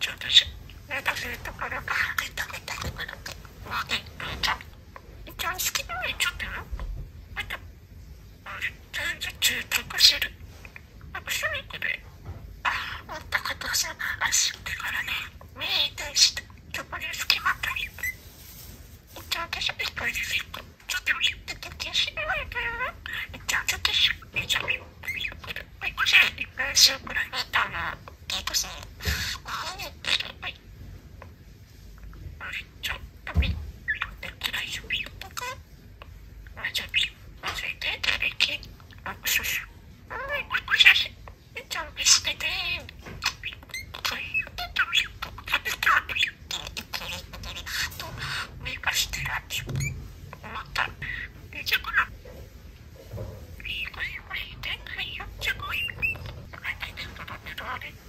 ちょっとし、私のところから食べたくなるから、わけ。好きなのにちょっとなまた全然住宅してるなんか。隅っこでああ思ったか。とさ足ってか。らね目対してそこで隙間といっお茶私一人ですよちょっと言ってた気しないけどじゃあちょっと一緒にじゃよう見ようこれこれいっぱいしようくらい見たな結構し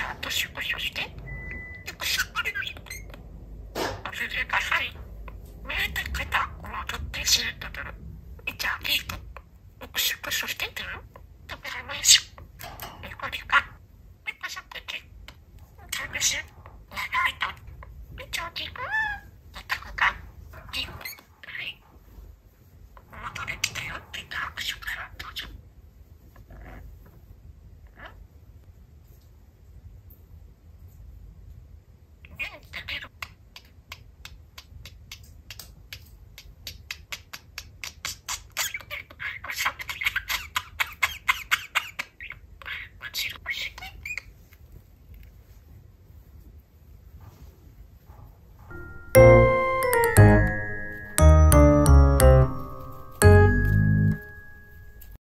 ちゃんと食事をして。でくしゃくりをしお釣がさい。見えてきた。このってしんだからちゃんリくしゃくしゃして食べられないし。みこりがみこしゃくて食べし長いと。みちゃんリープがリー